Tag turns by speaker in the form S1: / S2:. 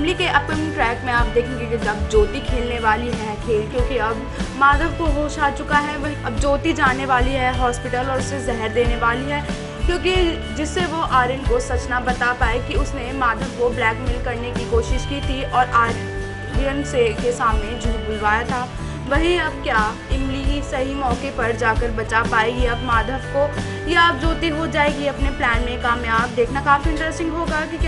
S1: इमली के upcoming track में आप देखेंगे कि अब ज्योति खेलने वाली है, खेल, क्योंकि अब माधव को होश आ चुका है। वही अब ज्योति जाने वाली है हॉस्पिटल और उसे जहर देने वाली है, क्योंकि जिससे वो आर्यन को सच ना बता पाए कि उसने माधव को ब्लैकमेल करने की कोशिश की थी और आर्यन से के सामने झूठ बुलवाया था। वही अब क्या इमली ही सही मौके पर जाकर बचा पाएगी अब माधव को, या अब ज्योति हो जाएगी अपने प्लान में कामयाब? देखना काफ़ी इंटरेस्टिंग होगा कि